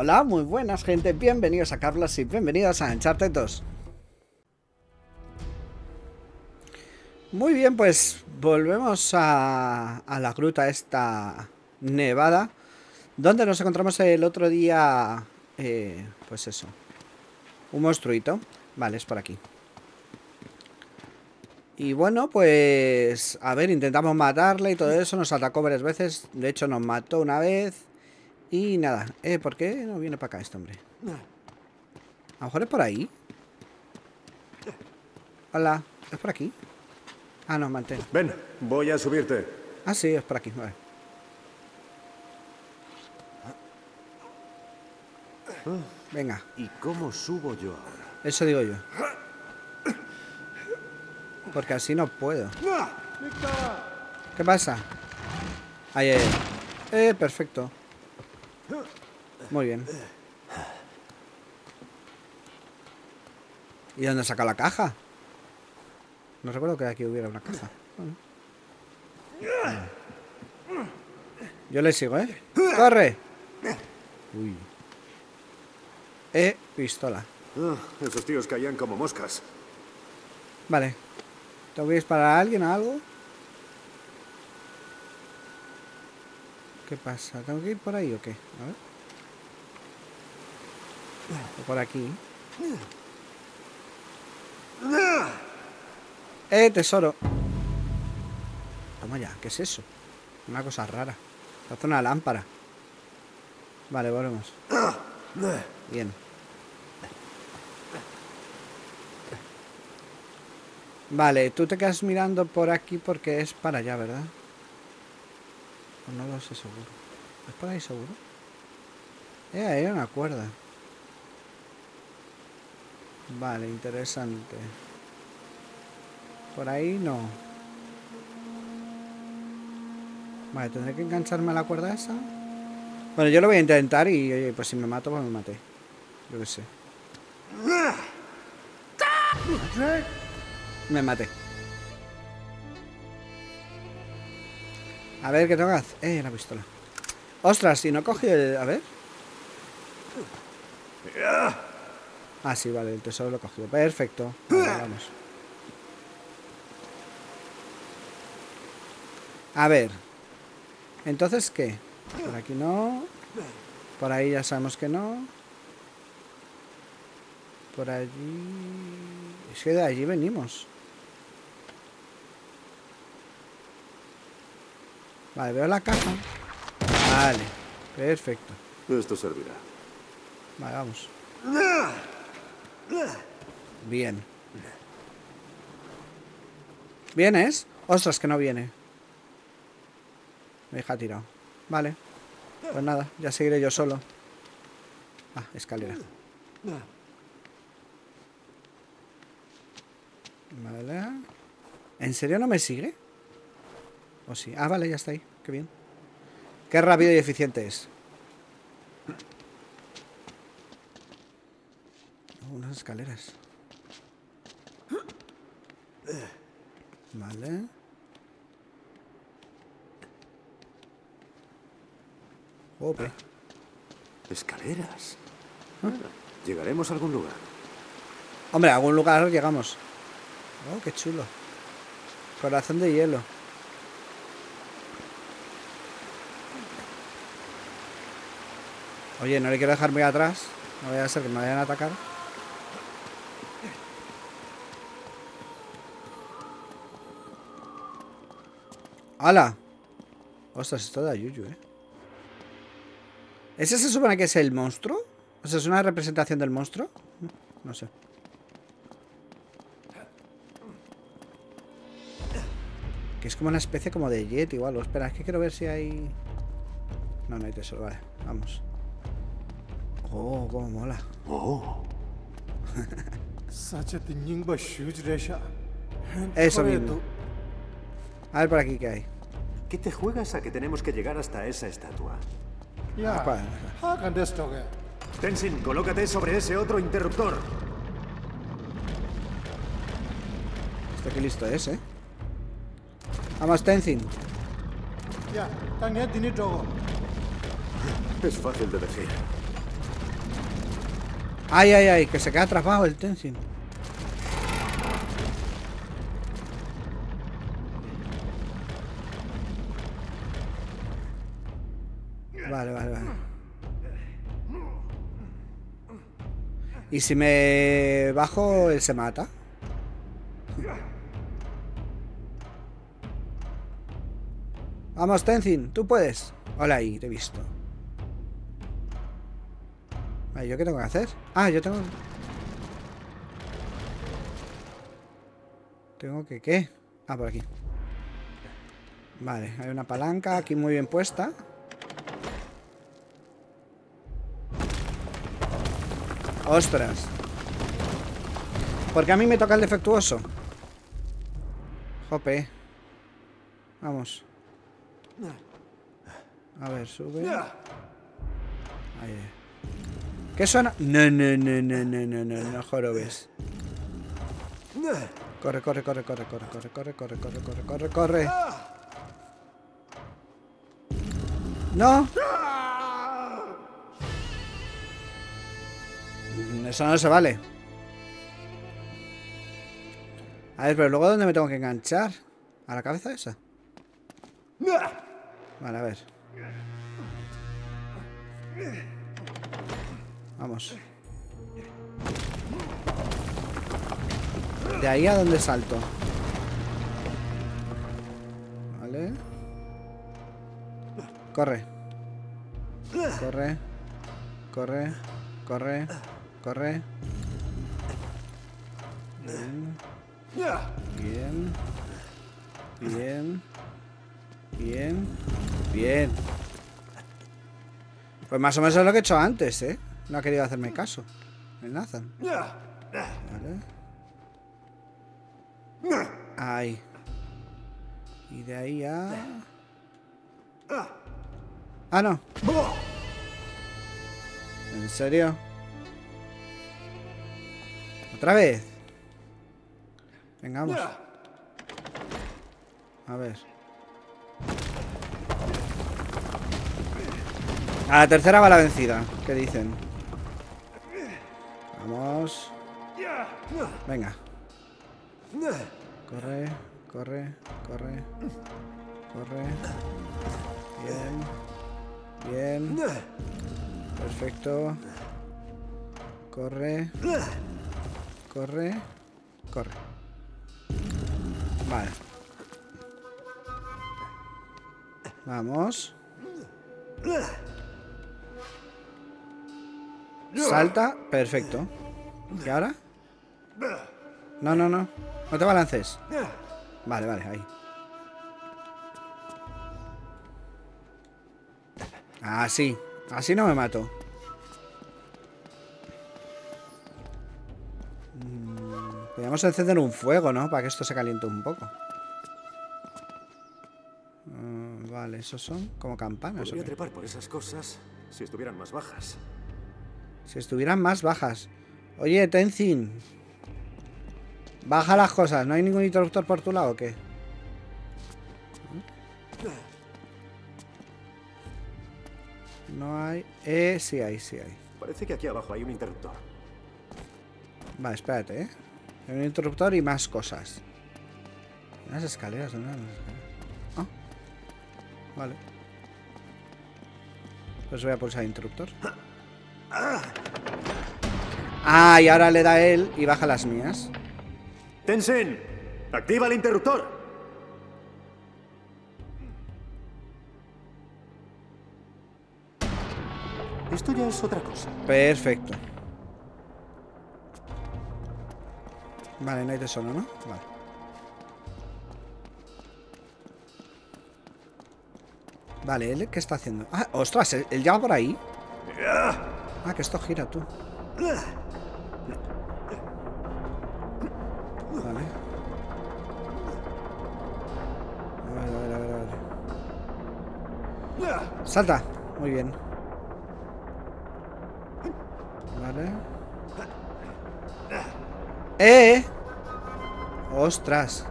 Hola, muy buenas gente, bienvenidos a Carlos y bienvenidos a Uncharted 2. Muy bien, pues volvemos a, a la gruta esta nevada, donde nos encontramos el otro día, eh, pues eso, un monstruito. Vale, es por aquí. Y bueno, pues... A ver, intentamos matarle y todo eso. Nos atacó varias veces. De hecho, nos mató una vez. Y nada. Eh, ¿por qué no viene para acá este hombre? A lo mejor es por ahí. Hola. ¿Es por aquí? Ah, no, mantén. Ven, voy a subirte. Ah, sí, es por aquí. Vale. Venga, ¿Y cómo subo yo ahora? eso digo yo. Porque así no puedo. ¿Qué pasa? Ahí, ahí. Eh, perfecto. Muy bien. ¿Y dónde saca la caja? No recuerdo que aquí hubiera una caja. Bueno. Yo le sigo, ¿eh? ¡Corre! Uy. Eh, pistola. Ah, esos tíos caían como moscas. Vale. ¿Tengo que disparar a alguien o algo? ¿Qué pasa? ¿Tengo que ir por ahí o qué? A ver. Por aquí. ¡Eh, tesoro! Toma ya, ¿qué es eso? Una cosa rara. Hace una lámpara. Vale, volvemos. Bien. Vale, tú te quedas mirando por aquí porque es para allá, ¿verdad? O no lo sé seguro. ¿Es por ahí seguro? Eh, hay una cuerda. Vale, interesante. Por ahí no. Vale, tendré que engancharme a la cuerda esa. Bueno, yo lo voy a intentar y oye, pues si me mato, pues me maté. Yo qué sé. Me maté. A ver, ¿qué tengo que hacer? Eh, la pistola. Ostras, si no cogí el... A ver. Ah, sí, vale, el tesoro lo he cogido. Perfecto. Vale, vamos. A ver. Entonces, ¿qué? Por aquí no. Por ahí ya sabemos que no. Por allí... Es que de allí venimos. Vale, veo la caja. Vale, perfecto. Esto servirá. Vale, vamos. Bien. ¿Vienes? Ostras, que no viene. Me deja tirado. Vale. Pues nada, ya seguiré yo solo. Ah, escalera. Vale. ¿En serio no me sigue? ¿O sí? Ah, vale, ya está ahí. Qué bien. Qué rápido y eficiente es. Oh, unas escaleras. Vale. Jope. Escaleras. Llegaremos a algún lugar. Hombre, a algún lugar llegamos. Oh, qué chulo. Corazón de hielo. Oye, no le quiero dejar muy atrás. No vaya a ser que me vayan a atacar. ¡Hala! Ostras, esto da yuyu, ¿eh? ¿Ese se supone que es el monstruo? O sea, ¿es una representación del monstruo? No sé. Que es como una especie como de jet igual. Espera, es que quiero ver si hay... No, no hay tesoro. Vale, vamos. Oh, cómo mola. Oh, Eso mismo. A ver por aquí qué hay. ¿Qué te juegas a que tenemos que llegar hasta esa estatua? Apa. Tenzin, colócate sobre ese otro interruptor. Este que listo es, ¿eh? Vamos, Tenzin. Es fácil de decir. Ay, ay, ay, que se queda atrapado el Tenzin. ¿Y si me bajo, él se mata? Vamos, Tenzin, tú puedes. Hola ahí, te he visto. ¿yo qué tengo que hacer? Ah, yo tengo... ¿Tengo que qué? Ah, por aquí. Vale, hay una palanca aquí muy bien puesta. ¡Ostras! Porque a mí me toca el defectuoso. Jope. Vamos. A ver, sube. Ahí. ¿Qué suena? No, no, no, no, no, no, no, no jorobes. Corre, corre, corre, corre, corre, corre, corre, corre, corre, corre, corre, corre. No. Eso no se vale. A ver, pero luego ¿dónde me tengo que enganchar? ¿A la cabeza esa? Vale, a ver. Vamos. De ahí a donde salto. Vale. Corre. Corre. Corre. Corre. Corre. Bien. Bien. Bien. Bien. Bien. Pues más o menos es lo que he hecho antes, ¿eh? No ha querido hacerme caso. El Nathan. Vale. Ahí. Y de ahí a... Ah, no. ¿En serio? ¿Otra vez? Venga, vamos. A ver. A la tercera va la vencida. ¿Qué dicen? Vamos. Venga. Corre, corre, corre. Corre. Bien. Bien. Perfecto. Corre. Corre. Corre. Vale. Vamos. Salta. Perfecto. ¿Y ahora? No, no, no. No te balances. Vale, vale, ahí. Así. Así no me mato. Podríamos encender un fuego, ¿no? Para que esto se caliente un poco. Mm, vale, esos son como campanas. Podría trepar por esas cosas si estuvieran más bajas. Si estuvieran más bajas. Oye, Tenzin. Baja las cosas. ¿No hay ningún interruptor por tu lado o qué? No hay... Eh, sí hay, sí hay. Parece que aquí abajo hay un interruptor. Vale, espérate, ¿eh? Un interruptor y más cosas. Unas escaleras, ¿no? Ah. Vale. Pues voy a pulsar interruptor. Ah, y ahora le da él y baja las mías. Tensen, activa el interruptor. Esto ya es otra cosa. Perfecto. Vale, no hay tesoro, ¿no? Vale. Vale, ¿él qué está haciendo? Ah, ostras, ¿él, él ya va por ahí? Ah, que esto gira, tú. Vale. A ver, a ver, a ver, a ver. Salta. Muy bien. Vale. ¡Eh! ¡Ostras!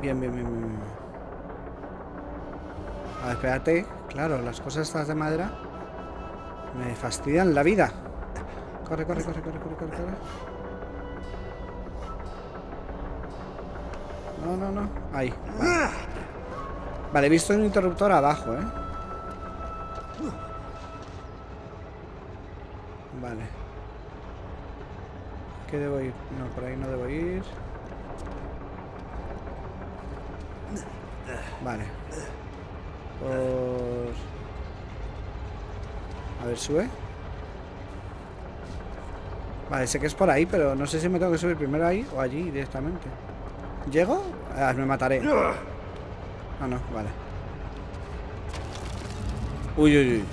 Bien, bien, bien, bien. A ver, espérate. Claro, las cosas estas de madera me fastidian la vida. Corre, corre, corre, corre, corre, corre, corre. No, no, no. Ahí. Vale, he visto un interruptor abajo, ¿eh? Vale. ¿Qué debo ir? No, por ahí no debo ir. Vale. Por... A ver, sube. Vale, sé que es por ahí, pero no sé si me tengo que subir primero ahí o allí directamente. ¿Llego? Ah, me mataré. Ah, no, vale. Uy, uy, uy.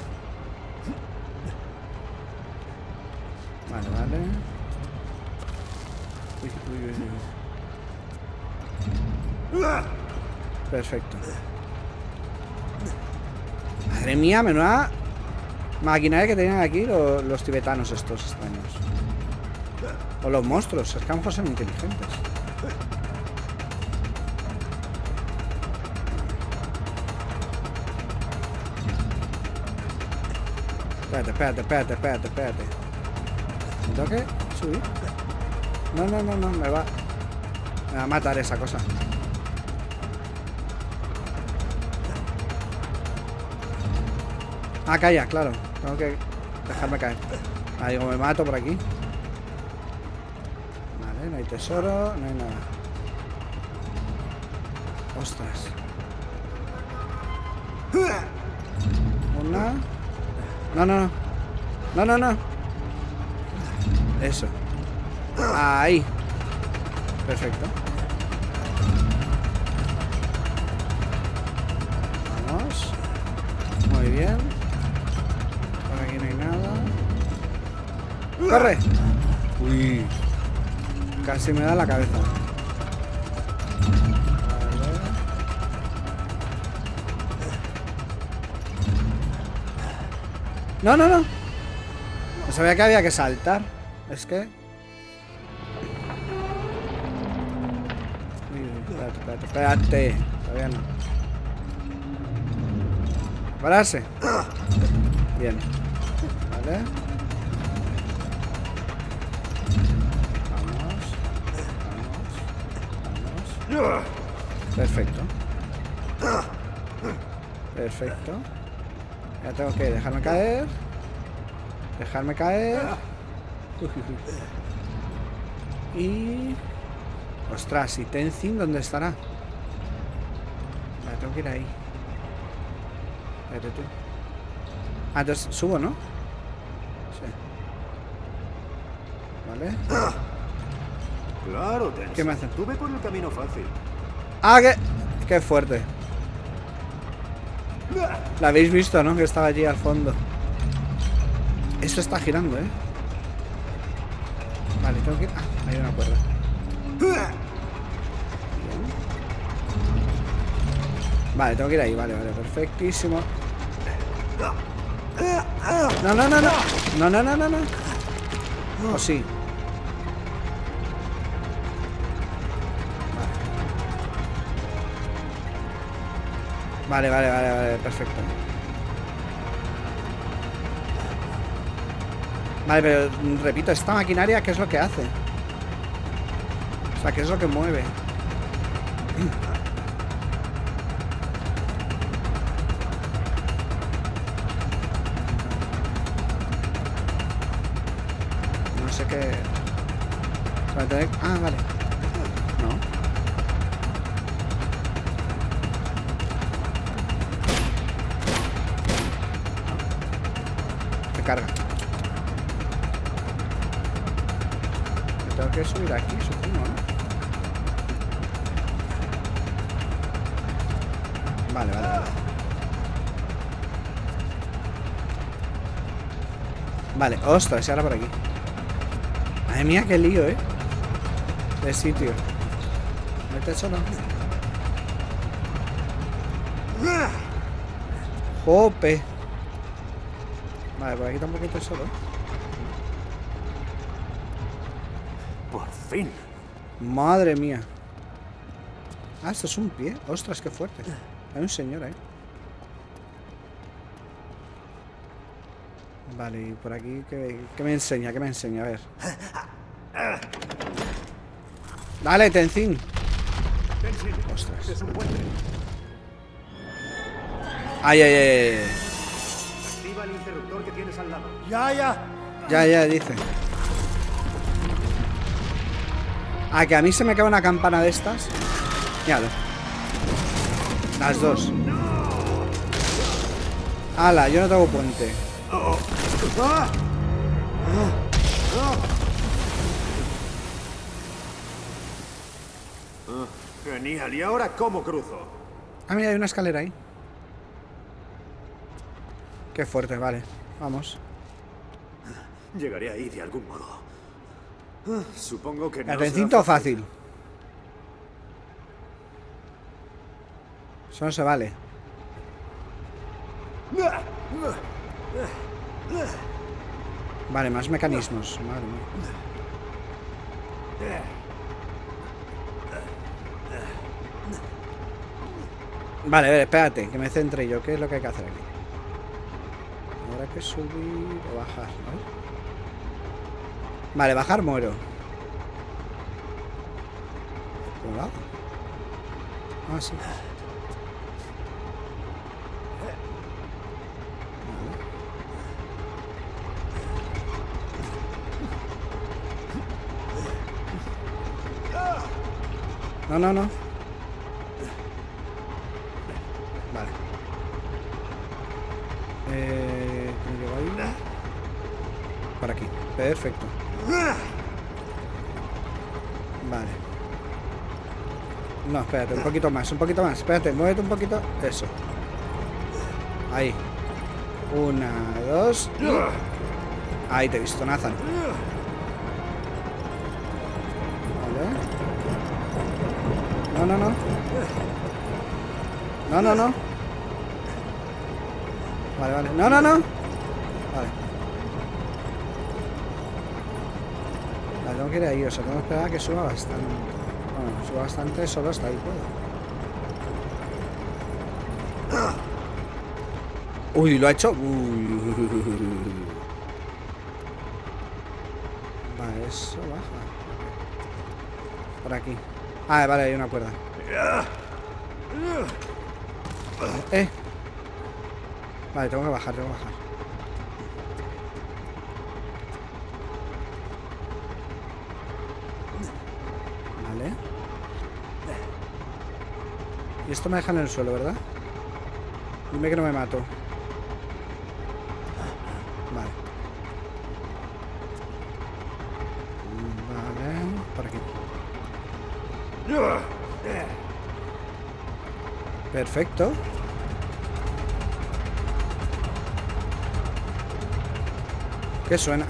Vale, vale. Uy, uy, uy. Perfecto. Madre mía, menuda maquinaria que tenían aquí los, tibetanos estos extraños. O los monstruos, es que a lo son inteligentes. Espérate, espérate, espérate, espérate, espérate. ¿Me tengo que subir? No, no, no, no, me va. Me va a matar esa cosa. Ah, calla, claro. Tengo que dejarme caer. Ah, digo, me mato por aquí. Vale, no hay tesoro, no hay nada. Ostras. Una. No, no, no. No, no, no. Eso. Ahí. Perfecto. Vamos. Muy bien. Por aquí no hay nada. ¡Corre! Uy. Casi me da la cabeza. No, no, no. No sabía que había que saltar. Es que... Espérate, espérate, espérate. Todavía no. Pararse. Bien. Vale. Vamos. Vamos. Vamos. Perfecto. Perfecto. Ya tengo que dejarme caer. Dejarme caer. Y... Ostras, ¿y Tenzin dónde estará? Vale, tengo que ir ahí. Espérate tú. Ah, entonces subo, ¿no? Sí. Vale. Claro, Tenzin. ¿Qué me hacen? Tú ve por el camino fácil. ¡Ah, qué! ¡Qué fuerte! La habéis visto, ¿no? Que estaba allí al fondo. Esto está girando, ¿eh? Vale, tengo que. Ah, hay una cuerda. Vale, tengo que ir ahí, vale, vale, perfectísimo. No, no, no, no. No, no, no, no, no. O sí. Vale, vale, vale, vale, perfecto. Vale, pero repito, esta maquinaria, ¿qué es lo que hace? O sea, ¿qué es lo que mueve? No sé qué... Ah, vale. No. Me carga. Me tengo que subir aquí, supongo, ¿no? Vale, vale, vale. Vale, ostras, y ahora por aquí. Madre mía, qué lío, ¿eh? De sitio. Vete solo. Jope. Vale, por aquí tampoco hay tesoro. Por fin. Madre mía. Ah, esto es un pie. Ostras, qué fuerte. Hay un señor ahí. Vale, y por aquí, ¿qué, qué me enseña? ¿Qué me enseña? A ver. Dale, Tenzin. Ostras. Es un puente. Ay, ay, ay. Activa el interruptor que tienes al lado. Ya, ya. Ya, ya, dice. Ah, que a mí se me cae una campana de estas. Míralo. Las dos. Ala, yo no tengo puente. Genial. ¿Y ahora cómo cruzo? Ah, mira, hay una escalera ahí. Qué fuerte, vale. Vamos. Llegaré ahí de algún modo. Ah, Supongo que no El será recinto fácil. Eso no se vale. Vale, más mecanismos. Vale, a ver, espérate, que me centre yo. ¿Qué es lo que hay que hacer aquí? Habrá que subir o bajar, ¿no? Vale, bajar muero. ¿Cómo hago? Ah, sí. No, no, no. Vale. Eh, ¿cómo llego ahí? Por aquí. Perfecto. Vale. No, espérate, un poquito más, un poquito más. Espérate, muévete un poquito. Eso. Ahí. Una, dos. Ahí te he visto, Nathan. No, no, no. No, no, no. Vale, vale. No, no, no. Vale. Vale, tengo que ir ahí, o sea, tengo que esperar a que suba bastante. Bueno, suba bastante, solo hasta ahí puedo. Uy, lo ha hecho. Uy. Vale, eso baja. Por aquí. Ah, vale, hay una cuerda. Eh. Vale, tengo que bajar, tengo que bajar. Vale. Y esto me deja en el suelo, ¿verdad? Dime que no me mato. Vale. Vale, por aquí. Perfecto. ¿Qué suena?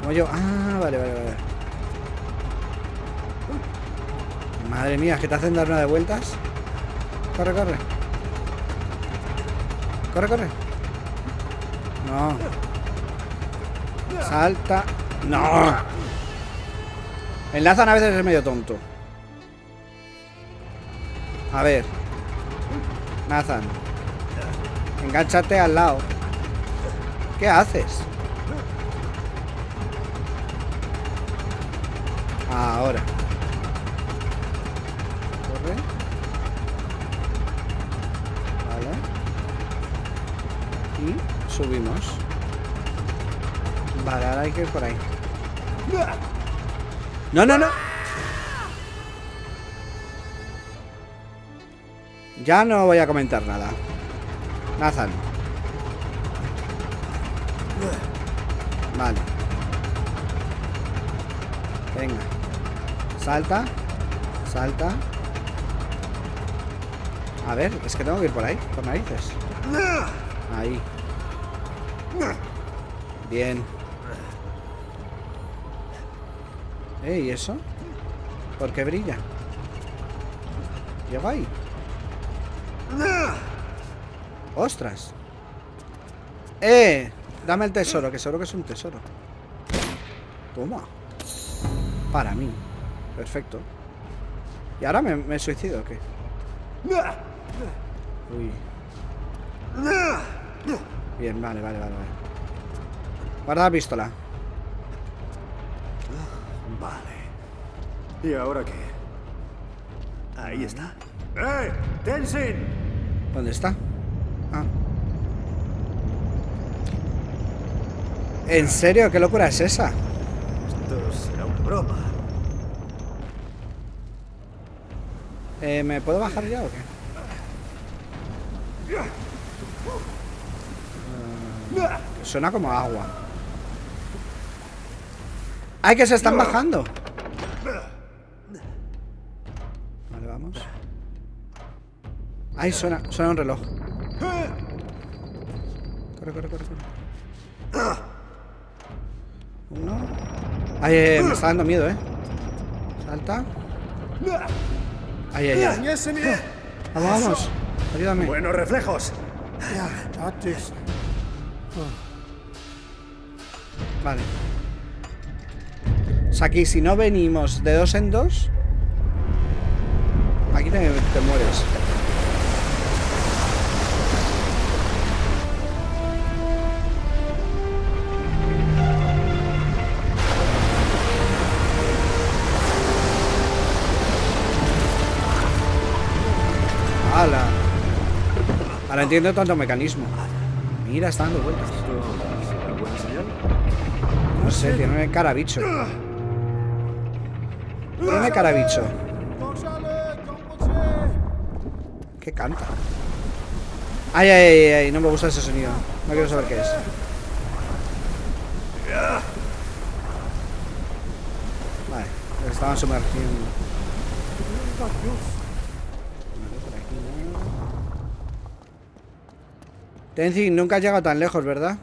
Como yo. Ah, vale, vale, vale. Madre mía, que te hacen dar una de vueltas. Corre, corre. Corre, corre. No. Salta. No. Enlazan a veces es medio tonto. A ver. Nathan. Engánchate al lado. ¿Qué haces? Ahora. Corre. Vale. Y subimos. Vale, ahora hay que ir por ahí. No, no, no. Ya no voy a comentar nada. Nathan. Vale. Venga. Salta. Salta. A ver, es que tengo que ir por ahí, por narices. Ahí. Bien. Eh, ¿y eso? ¿Por qué brilla? Llego ahí. ¡Ostras! ¡Eh! Dame el tesoro, que seguro que es un tesoro. Toma. Para mí. Perfecto. ¿Y ahora me, me suicido o qué? Uy. Bien, vale, vale, vale, vale. Guarda la pistola. Vale. ¿Y ahora qué? Ahí está. ¡Eh! ¡Tenzin! ¿Dónde está? Ah. ¿En serio? ¿Qué locura es esa? Esto será una broma. Eh, ¿Me puedo bajar ya o qué? Suena como agua. ¡Ay, que se están bajando! Vale, vamos. ¡Ay, suena, suena un reloj! Corre, corre, corre, corre. Uno. Ay, eh, me está dando miedo, ¿eh? Salta. Ay, ay, ay. Vamos, vamos. Ayúdame. Buenos reflejos. Vale. O sea, aquí si no venimos de dos en dos, aquí te, te mueres. ¡Hala! Ahora entiendo tanto mecanismo. Mira, está dando vueltas. No sé, tiene cara bicho. Tiene cara a bicho. ¿Qué canta? Ay, ay, ay, ay, no me gusta ese sonido. No quiero saber qué es. Vale, estaban sumergiendo. Vale, por aquí no. Tenzin, nunca has llegado tan lejos, ¿verdad?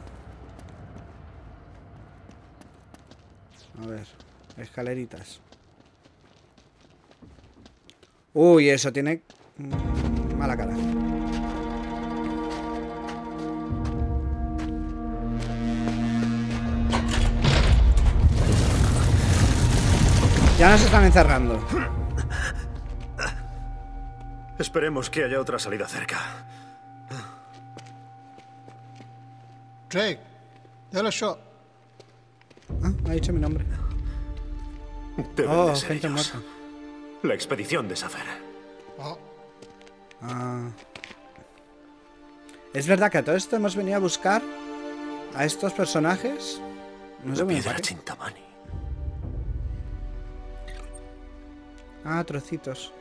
A ver, escaleritas. Uy, eso tiene mala cara. Ya nos están encerrando. Esperemos que haya otra salida cerca. Drake, dale shot. Ah, ha dicho mi nombre. Deben Oh, gente muerta. La expedición de Safer. Oh, Ah. Es verdad que a todo esto hemos venido a buscar a estos personajes. No sé muy. Ah, trocitos.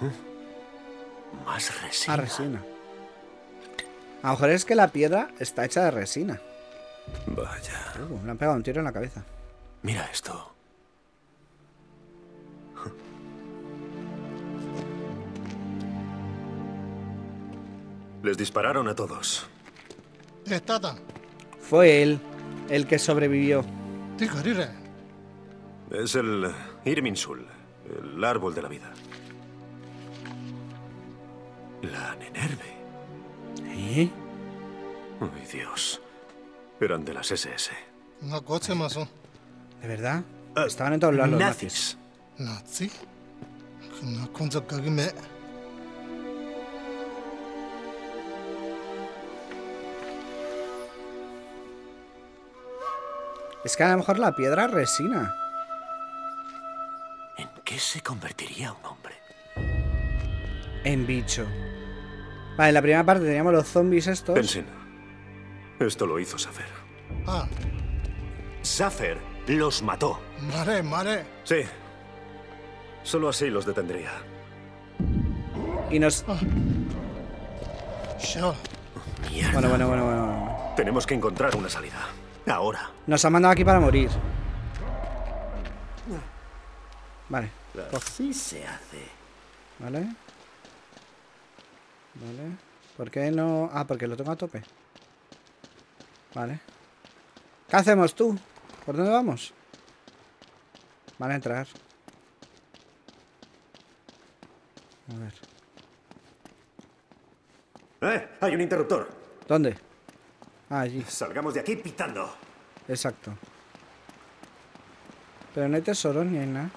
Más resina. Ah, resina. A lo mejor es que la piedra está hecha de resina. Vaya. Uh, le han pegado un tiro en la cabeza. Mira esto. Les dispararon a todos. Estata, Fue él el que sobrevivió. Es el Irminsul, el árbol de la vida. La Nenerve. ¿Eh? Ay, Dios. Eran de las SS. No coche maso. ¿De verdad? Estaban en todos lados los nazis. Nazis. Nazi. Es que a lo mejor la piedra es resina. ¿En qué se convertiría un hombre? En bicho. Vale, en la primera parte teníamos los zombies estos. Tenzin. Esto lo hizo Safer. Ah, Safer los mató. mare, mare. Sí. Solo así los detendría. Y nos... Mierda. Bueno, bueno, bueno, bueno. Tenemos que encontrar una salida. Ahora. Nos han mandado aquí para morir. Vale, Así se hace. vale. Vale. ¿Por qué no...? Ah, porque lo tengo a tope. Vale. ¿Qué hacemos tú? ¿Por dónde vamos? Van a entrar. A ver. ¡Eh! Hay un interruptor. ¿Dónde? Ah, allí. Salgamos de aquí pitando. Exacto. Pero no hay tesoros ni hay nada.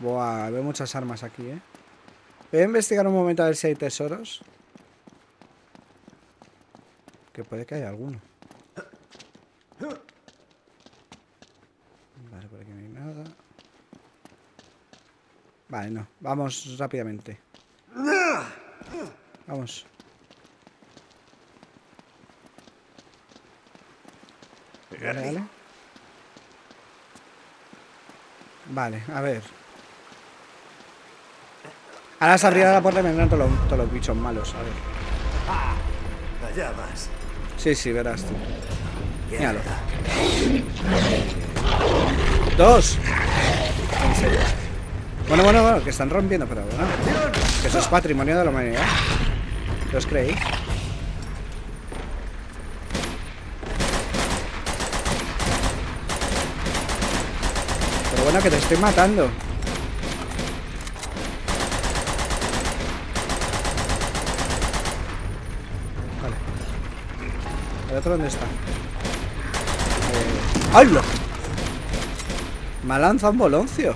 Buah, veo muchas armas aquí, ¿eh? Voy a investigar un momento a ver si hay tesoros. Que puede que haya alguno. Vale, por aquí no hay nada. Vale, no. Vamos rápidamente. Vamos. Vale, vale. Vale, a ver. Ahora se abrirá la puerta y vendrán todos los, todos los bichos malos. A ver. Allá vas. Sí, sí, verás tú. Míralo. ¡Dos! En serio. Bueno, bueno, bueno, que están rompiendo, pero bueno. Que eso es patrimonio de la humanidad. ¿Qué os creéis? Bueno, que te estoy matando. Vale. ¿El otro dónde está? Eh... ¡Hala! Me ha lanzado un boloncio.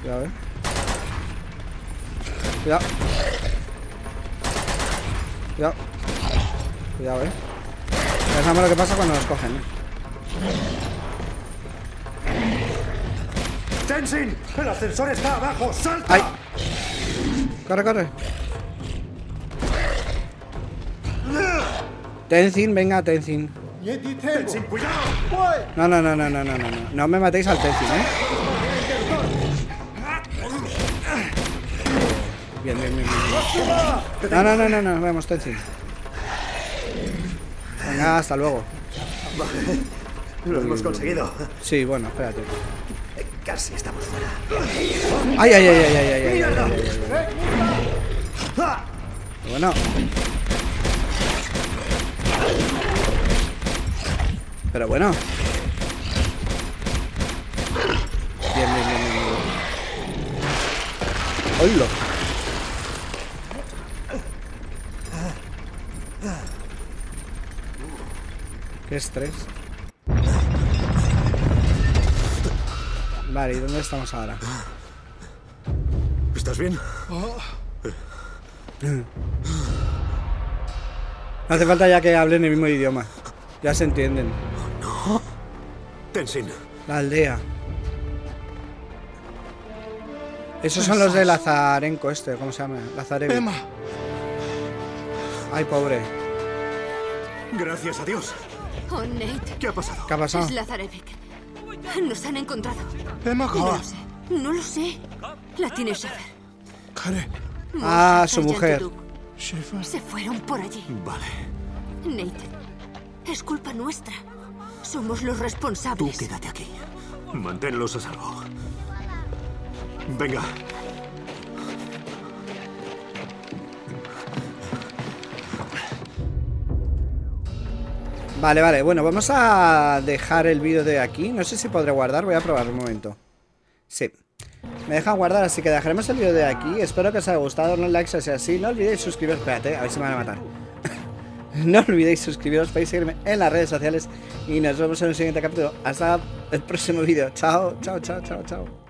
Cuidado, eh. Cuidado. Cuidado. Cuidado, eh. Ya sabemos lo que pasa cuando nos cogen, eh. ¡Tenzin! ¡El ascensor está abajo! ¡Salta! ¡Ay! Corre, corre. Tenzin, venga, Tenzin. ¡Tenzin, cuidado! No, no, no, no, no, no, no, no. No me matéis al Tenzin, ¿eh? No, no, no, no, no, vamos, estoy encima. Venga, hasta luego. Lo hemos conseguido. Sí, bueno, espérate. Casi estamos fuera. Ay, ay, ay, ay, ay, ay. ay, ay, ay bueno. Pero bueno. Bien, bien, bien, bien. ¡Hola! Estrés. Vale, ¿y dónde estamos ahora? ¿Estás bien? No hace falta ya que hablen el mismo idioma. Ya se entienden. Tenzin, La aldea. Esos son los de Lazarenko este, ¿cómo se llama? Lazarevi. Emma, Ay, pobre. gracias a Dios. Oh, Nate. ¿Qué ha pasado? ¿Qué ha pasado? Es Lazarevic. Nos han encontrado. Emma No lo sé. No lo sé. La tiene Shepard. kare Ah, su mujer. Se fueron por allí. Vale. Nate. Es culpa nuestra. Somos los Tú responsables. quédate aquí. Manténlos a salvo. Venga. Vale, vale, bueno, vamos a dejar el vídeo de aquí. No sé si podré guardar, voy a probar un momento. Sí. Me dejan guardar, así que dejaremos el vídeo de aquí. Espero que os haya gustado, no like si así. No olvidéis suscribiros, espérate, a ver si me van a matar. no olvidéis suscribiros, podéis seguirme en las redes sociales. Y nos vemos en el siguiente capítulo. Hasta el próximo vídeo. Chao, chao, chao, chao, chao.